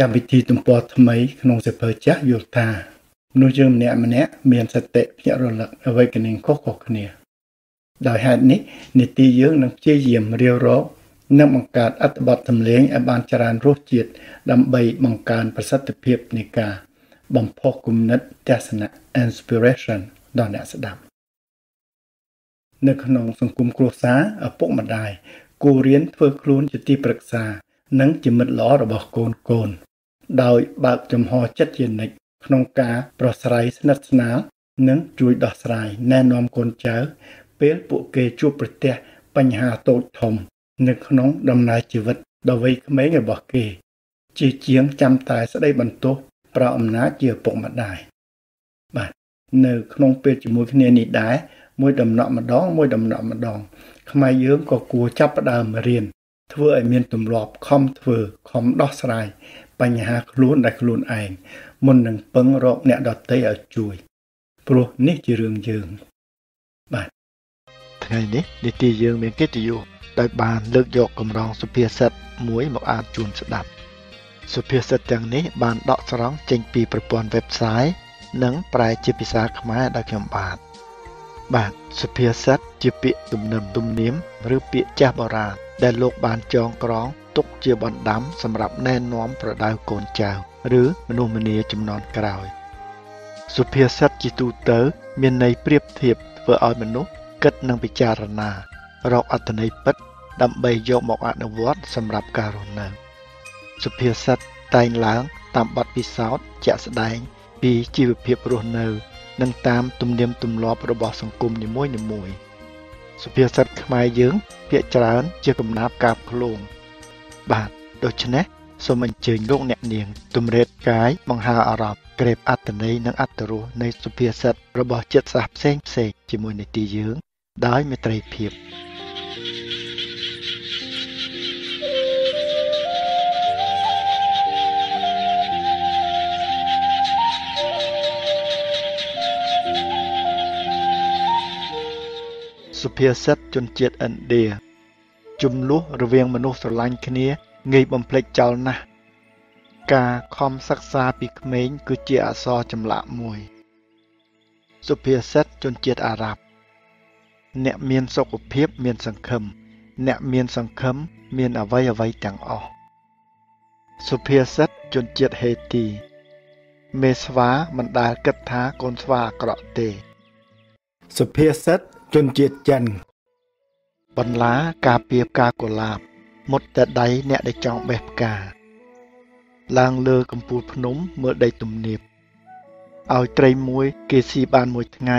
កម្មវិធីទំព័រថ្មីក្នុងសៀវភៅចាស់យល់ថាមនុស្សយើងម្នាក់ម្នាក់មានសតិភ្ញាក់រលឹក awakening ខុសៗគ្នា ដោយហេតុនេះនីតិយើងនឹងព្យាយាមរៀបរកនិងបង្កើតអត្ថបទសម្លេងឲ្យបានច្រើនរសជាតិដើម្បីបង្កើនប្រសិទ្ធភាពនៃការបំផុសគំនិតទស្សនៈ inspiration ដល់អ្នកស្ដាប់នៅក្នុងសង្គមគ្រួសារឪពុកម្ដាយគួររៀនធ្វើខ្លួនជាទីប្រឹក្សា និងជាមិត្តល្អរបស់កូនកូន ដោយបើកចំហចិត្តជានិច្ចក្នុងការប្រស្រ័យស្និទ្ធស្នាលនិងជួយដោះស្រាយណែនាំកូនចៅ ពេលពួកគេជួបប្រទះបញ្ហាតូចធំ នៅក្នុងដំណើរជីវិតដ៏វ័យក្មេងរបស់គេ ជាជាងចាំតែស្ដីបន្ទោសប្រអំណាចជាឪពុកម្ដាយបាទនៅក្នុងពេលជាមួយគ្នានេះដែរមួយដំណក់ម្ដងមួយដំណក់ម្ដងខ្មែរយើងក៏គួរចាប់ផ្ដើមរៀន ធ្វើឲ្យមានទម្លាប់ខំធ្វើខំដោះស្រាយបញ្ហាខ្លួនដែលខ្លួនឯងមុននឹងពឹងរកអ្នកដទៃឲ្យជួយ ព្រោះនេះជារឿងយើងបាទថ្ងៃនេះនីតិយើងមានកិត្តិយសដោយបានលើកយកកម្រងសុភាសិតមួយមកអានជូនស្ដាប់សុភាសិតទាំងនេះបានដកស្រង់ចេញពីប្រព័ន្ធ website និងប្រែជាភាសាខ្មែរដោយខ្ញុំបាទបាទសុភាសិតជាពាក្យទំនឹមទំនៀមឬពាក្យចាស់បុរាណ ដែលលោកបានចងក្រងទុកជាបណ្ដាំសម្រាប់ណែនាំប្រដៅកូនចៅឬមនុស្សម្នាចំនួនក្រោយសុភាសិតជាទូទៅ មានន័យប្រៀបធៀបធ្វើឲ្យមនុស្សគិតនិងពិចារណា រកអត្ថន័យពិត ដើម្បីយកមកអនុវត្តសម្រាប់ការរស់នៅសុភាសិតតែងឡើងតាមបទពិសោធន៍ជាក់ស្ដែង ពីជីវភាពរស់នៅ និងតាមទំនៀមទម្លាប់របស់សង្គមនីមួយៗ សុភាសិតខ្មែរយើងភាគច្រើន ជាកំណាព្យកាបឃ្លោងបាទដូច្នេះសូមអញ្ជើញលោកអ្នកនាងទំរេតកាយបង្ហើអារម្មណ៍ក្រេបអត្តន័យនិងអត្តរសនៃសុភាសិតរបស់ចិត្តសាស្ត្រផ្សេងផ្សេងជាមួយនីតិយើង ដោយមេត្រីភាព សុភាសិតជនជាតិឥណ្ឌាជំលោះរវាងមនុស្សស្រឡាញ់គ្នាងាយបំភ្លេចចោលណាស់ការខំសិក្សាពីក្មេងគឺជាអក្សរចម្លាក់មួយ សុភាសិតជនជាតិអារ៉ាប់អ្នកមានសុខភាពមានសង្ឃឹមអ្នកមានសង្ឃឹមមានអវ័យអវ័យទាំងអស់សុភាសិតជនជាតិហេទី មេស្វាមិនដែលគិតថាកូនស្វាអាក្រក់ទេ សុភាសិត ជនជាតិចិនបន្លាការពៀបការកុលាបមុតតែដៃអ្នកដែលចង់បេះផ្កា ឡើងលើកំពូលភ្នំមើលដីទំនាបឲ្យត្រីមួយគេស៊ីបានមួយថ្ងៃ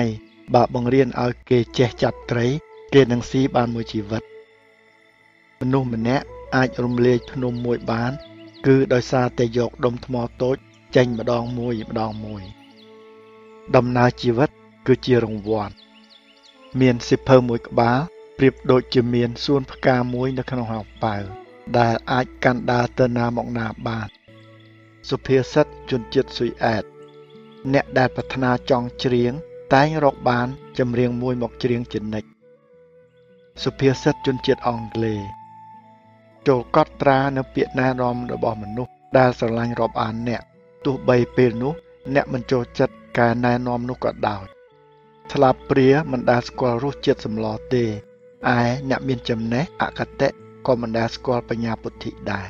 បើបង្រៀនឲ្យគេចេះចាប់ត្រី គេនឹងស៊ីបានមួយជីវិត មនុស្សម្នាក់អាចរំលាយភ្នំមួយបាន គឺដោយសារតែយកដុំថ្មតូចចេញម្ដងមួយម្ដងមួយ ដំណើរជីវិតគឺជារង្វាន់ មានសិភៅមួយក្បាលប្រៀបដូចជាមានសួនផ្កាមួយនៅក្នុងហោប៉ៅដែលអាចកាន់ដើរទៅណាមកណាបានសុភាសិតជនជាតិស៊ុយអែតអ្នកដែលប្រាថ្នាចង់ច្រៀងតែងរកបានចម្រៀងមួយមកច្រៀងជានិច្ចសុភាសិតជនជាតិអង់គ្លេសចូលកត់ត្រានៅពាក្យណែនាំរបស់មនុស្សដែលស្រឡាញ់រាប់អានអ្នកទោះបីពេលនោះអ្នកមិនចូលចិត្តការណែនាំនោះក៏ដោយ ស្លាបព្រាមិនដែលស្គាល់រសជាតិសម្លទេឯអ្នកមានចំណេះអកតៈក៏មិនដែលស្គាល់បញ្ញាពុទ្ធិដែរ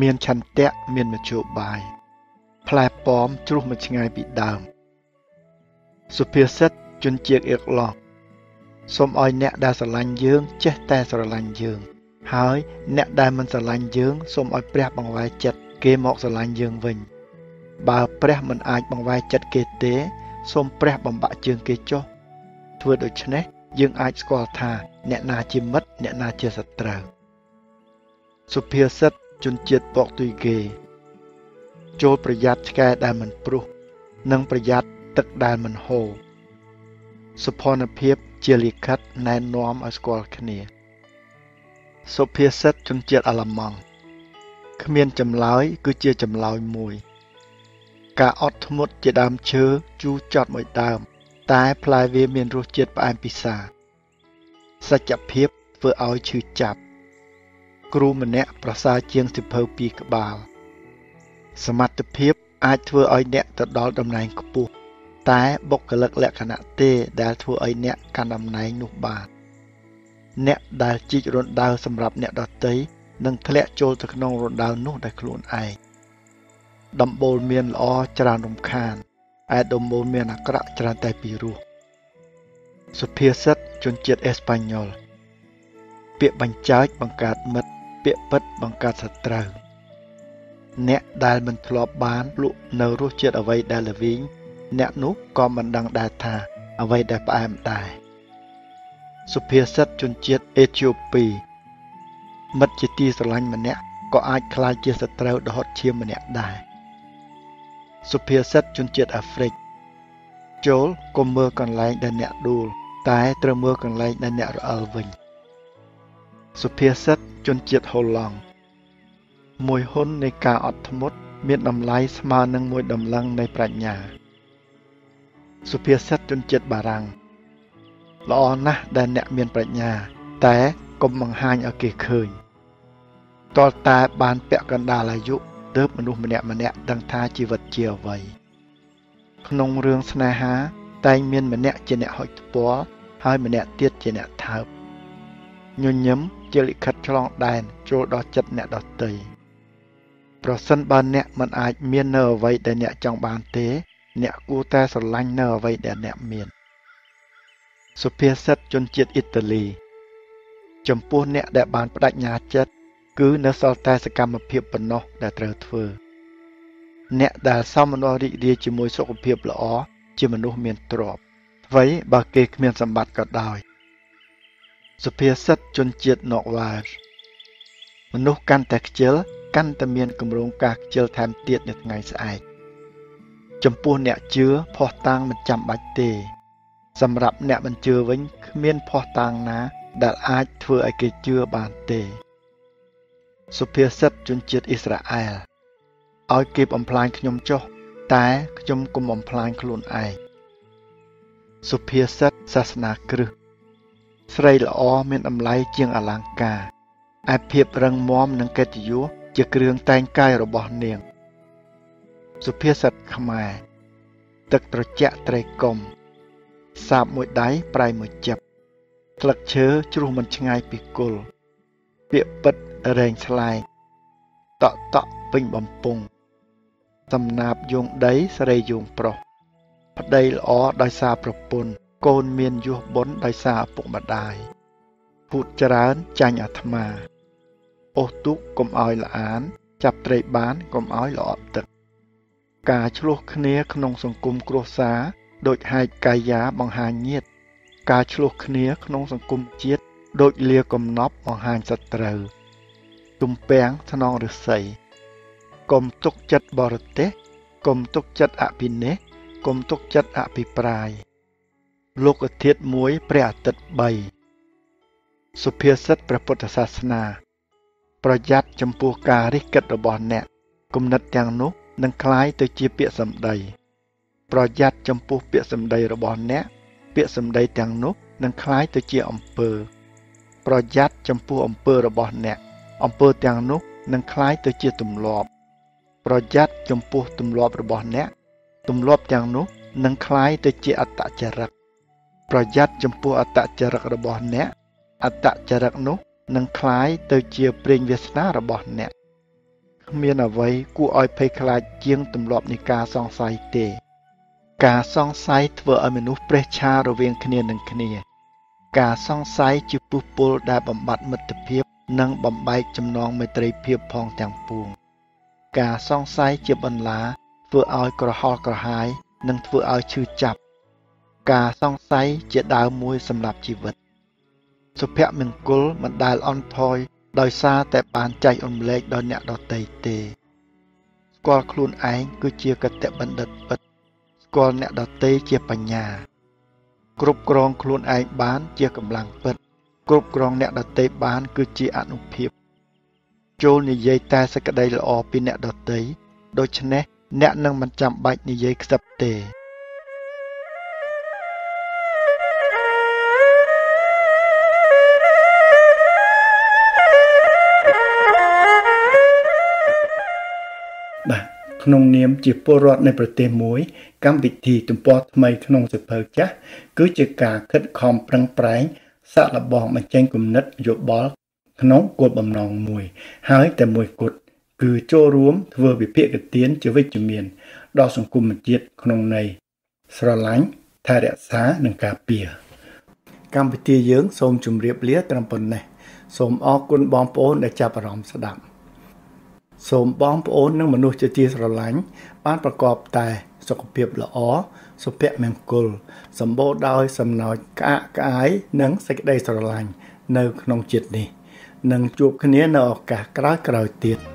មានឆន្ទៈមានមជ្ឈបាយផ្លែប៉មជ្រុះមិនឆ្ងាយពីដើមសុភាសិតជនជាតិអៀកឡង់សូមឲ្យអ្នកដែលស្រឡាញ់យើងចេះតែស្រឡាញ់យើងហើយអ្នកដែលមិនស្រឡាញ់យើងសូមឲ្យព្រះបង្វែរចិត្តគេមកស្រឡាញ់យើងវិញ បើព្រះមិនអាចបង្វែរចិត្តគេទេ សូមព្រះបំបាក់ជើងគេចុះធ្វើដូច្នេះយើងអាចស្គាល់ថាអ្នកណាជាមិត្តអ្នកណាជាសត្រូវសុភាសិតជនជាតិប៉ុកទុយហ្គេ ចូលប្រយ័ត្នឆ្កែដែលមិនព្រុសនិងប្រយ័ត្នទឹកដែលមិនហូរសុភណភាពជាលិខិតណែនាំឲ្យស្គាល់គ្នា សុភាសិតជនជាតិអាល្លឺម៉ង់គ្មានចម្លើយគឺជាចម្លើយមួយ ការអត់ធ្មត់ជាដើមឈើជូរចត់មួយដើម តែផ្លែវាមានរសជាតិផ្អែមពិសាសច្ចភាពធ្វើឲ្យឈឺចាប់ គ្រូម្នាក់ប្រសើរជាងសិភៅពីរក្បាល សមត្ថភាពអាចធ្វើឲ្យអ្នកទៅដល់តំណែងខ្ពស់តែបុគ្គលិកលក្ខណៈទេដែលធ្វើឲ្យអ្នកកាន់តំណែងនោះបានអ្នកដែលជីករណ្ដៅសម្រាប់អ្នកដទៃនឹងធ្លាក់ចូលទៅក្នុងរណ្ដៅនោះដោយខ្លួនឯង ដំបូលមានល្អច្រើនរំខានឯដំបូលមានអាក្រក់ច្រើនតែពីរោះសុភាសិតជនជាតិអេស្ប៉ាញ៉ុលពាក្យបញ្ចើចបង្កើតមិត្តពាក្យពិតបង្កើតសត្រូវអ្នកដែលមិនធ្លាប់បានភ្លក់នៅរសជាតិអ្វីដែលល្វីងអ្នកនោះក៏មិនដឹងដែរថាអ្វីដែលផ្អែមដែរសុភាសិតជនជាតិអេធីអូពីមិត្តជាទីស្រឡាញ់ម្នាក់ក៏អាចក្លាយជាសត្រូវដ៏ហត់ឈាមម្នាក់ដែរ សុភាសិតជនជាតិអាហ្វ្រិកចូលកុំមើលកន្លែងដែលអ្នកដួល តែត្រូវមើលកន្លែងដែលអ្នករអិលវិញសុភាសិតជនជាតិហូឡង់មួយហ៊ុននៃការអត់ធ្មត់មានតម្លៃស្មើនឹងមួយដំឡឹងនៃប្រាជ្ញា សុភាសិតជនជាតិបារាំងល្អណាស់ដែលអ្នកមានប្រាជ្ញា តែកុំបង្ហាញឲ្យគេឃើញតលតែបានពាក់កណ្ដាលអាយុ ទើបមនុស្សម្នាក់ម្នាក់ដឹងថាជីវិតជាអ្វីក្នុងរឿងស្នេហា តែងមានម្នាក់ជាអ្នកហុចថ្ពាល់ហើយម្នាក់ទៀតជាអ្នកថើបញញឹមជាលិខិតឆ្លងដែនចូលដល់ចិត្តអ្នកដទៃប្រសិនបើអ្នកមិនអាចមាននៅអ្វីដែលអ្នកចង់បានទេ អ្នកគួរតែស្រឡាញ់នៅអ្វីដែលអ្នកមានសុភាសិតជនជាតិអ៊ីតាលី ចំពោះអ្នកដែលបានបដិញ្ញាចិត្ត គឺនៅសល់តែសកម្មភាពប៉ុណ្ណោះដែលត្រូវធ្វើ អ្នកដែលសមមនោរីករាយជាមួយសុខភាពល្អជាមនុស្សមានទ្រព្យអ្វីបើគេគ្មានសម្បត្តិក៏ដោយសុភាសិតជនជាតិណូវ៉ាមនុស្សកាន់តែខ្ជិលកាន់តែមានគម្រោងការខ្ជិលថែមទៀតនៅថ្ងៃស្អែកចំពោះអ្នកជឿផោះតាំងមិនចាំបាច់ទេ សម្រាប់អ្នកមិនជឿវិញគ្មានផោះតាំងណា ដែលអាចធ្វើឲ្យគេជឿបានទេ សុភាសិតជនជាតិអ៊ីស្រាអែលឲ្យគេបំផ្លាញខ្ញុំចុះតែខ្ញុំកុំបំផ្លាញខ្លួនឯងសុភាសិតសាសនាគ្រឹះស្រីល្អមានតម្លៃជាងអលង្ការឯភាពរឹងមាំនិងកិត្តិយសជាគ្រឿងតែងកាយរបស់នាងសុភាសិតខ្មែរទឹកត្រជាក់ត្រីកុំសាបមួយដៃប្រៃមួយចិត្តស្លឹកឈើជ្រុះមិនឆ្ងាយពីគល់ពាក្យពិត រែងឆ្លែងតក់តក់ពេញបំពង់សំណាបយងដីស្រីយងប្រុសប្តីល្អដោយសារប្រពន្ធកូនមានយុះបុណ្យដោយសារឪពុកម្ដាយពុតច្រើនចាញ់អាត្មាអូសទូកកុំឲ្យល្អាន ចាប់ត្រីបានកុំឲ្យល្អក់ទឹក ការឆ្លោះគ្នាក្នុងសង្គមគ្រួសារដូចហែកកាយាបង្ហាញញាត ការឆ្លោះគ្នាក្នុងសង្គមជាតិដូចលាកំណប់បង្ហាញសត្រូវ ទំពាំងថ្នងឫស្សីកុំទុកចិត្តបរទេសកុំទុកចិត្តអភិនេស្កុំទុកចិត្តអភិប្រាយលោកធាតុមួយព្រះអាទិត្យ3សុភាសិតព្រះពុទ្ធសាសនា ប្រយ័ត្នចំពោះការរិះគិតរបស់អ្នកគំនិតទាំងនោះនឹងคล้ายទៅជាពាក្យសម្ដី ប្រយ័ត្នចំពោះពាក្យសម្ដីរបស់អ្នកពាក្យសម្ដីទាំងនោះនឹងคล้ายទៅជាអំពើប្រយ័ត្នចំពោះអំពើរបស់អ្នក អំពើទាំងនោះនឹងคล้ายទៅជាទម្លាប់ប្រយ័ត្នចំពោះទម្លាប់របស់អ្នកទម្លាប់ទាំងនោះនឹងคล้ายទៅជាអត្តចរិតប្រយ័ត្នចំពោះអត្តចរិតរបស់អ្នកអត្តចរិតនោះនឹងคล้ายទៅជាព្រេងវាសនារបស់អ្នកគ្មានអ្វីគួរឲ្យភ័យខ្លាចជាងទម្លាប់នៃការសង្ស័យទេ ការសង្ស័យធ្វើឲ្យមនុស្សប្រេះឆារវាងគ្នានឹងគ្នា ការសង្ស័យជាពុះពុលដែលបំបត្តិមិត្តភាព និងបំបែកចំណងមេត្រីភាពផងទាំងពួង ការសង្ស័យជាបន្លាធ្វើឲ្យក្រហល់ក្រហាយនិងធ្វើឲ្យឈឺចាប់ ការសង្ស័យជាដើមមួយសម្រាប់ជីវិត សុភមង្គលមិនដែលអន់ថយដោយសារតែបានចែកអមលែកដល់អ្នកដទៃទេស្គាល់ខ្លួនឯងគឺជាកតបណ្ឌិតពិតស្គាល់អ្នកដទៃជាបញ្ញា គ្រប់គ្រងខ្លួនឯងបានជាកម្លាំងពិត គ្រប់គ្រងអ្នកដទៃបាន គឺជាអនុភាពចូលនិយាយតែសេចក្តីល្អពីអ្នកដទៃដូច្នេះអ្នកនឹងមិនចាំបាច់និយាយខ្សឹបទេបាទក្នុងនាមជាពលរដ្ឋនៃប្រទេសមួយ កម្មវិធីទំព័រថ្មីក្នុងសិភៅចាស់គឺជាការខិតខំប្រឹងប្រែង សាក់លបងបញ្ចេញគំនិតយោបល់ក្នុងគោលបំណងមួយ ហើយតែមួយគត់គឺចូលរួមធ្វើវិភាគទានជាវិជ្ជមានដល់សង្គមជាតិក្នុងន័យស្រឡាញ់ថែរក្សានិងការពារកម្មវិធីយើង សូមជម្រាបលាត្រឹមប៉ុណ្ណេះសូមអរគុណបងប្អូនដែលចាប់អារម្មណ៍ស្ដាប់ សូមបងប្អូននិងមនុស្សជាទីស្រឡាញ់បានប្រកបតែសុខភាពល្អសុភមង្គលសម្បូរដោយសំណោចក្អាកក្អាយនិងសេចក្តីស្រឡាញ់នៅក្នុងជាតិនេះនឹងជួបគ្នានៅឱកាសក្រោយៗទៀត